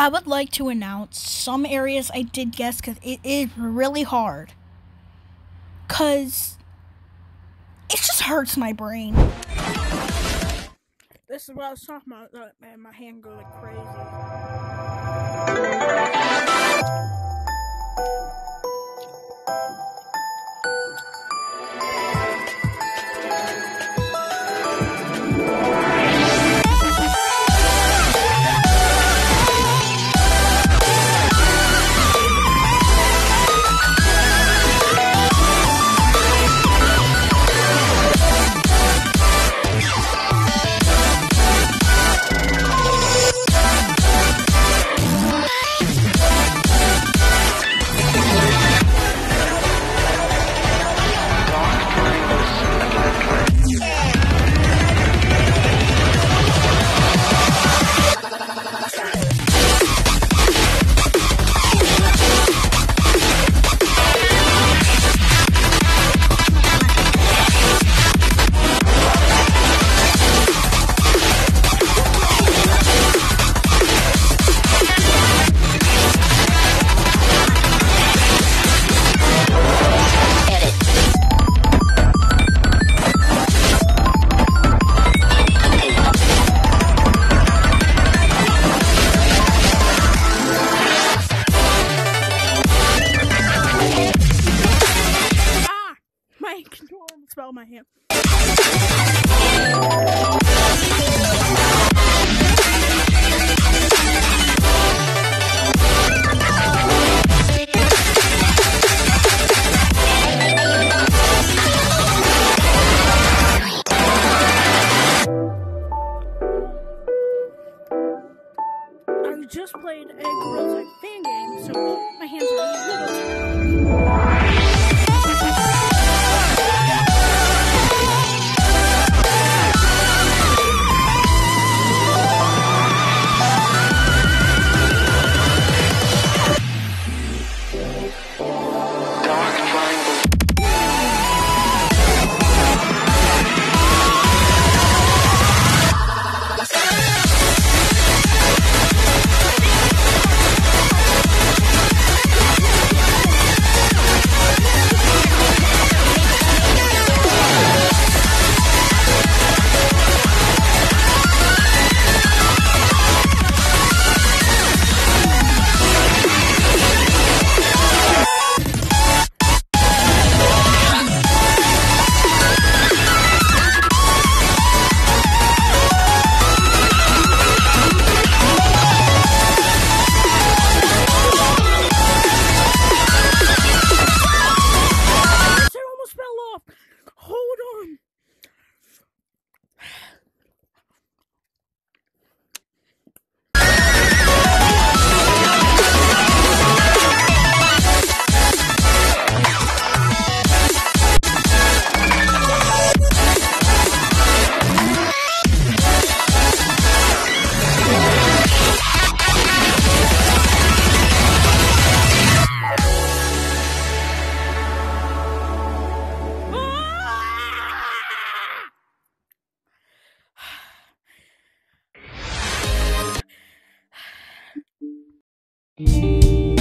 I would like to announce some areas I did guess because it is really hard. Because it just hurts my brain. This is what I was talking about. Look, my hand go like crazy. In my hand. I just played a Tag fan game, so my hands are Lord. Ah!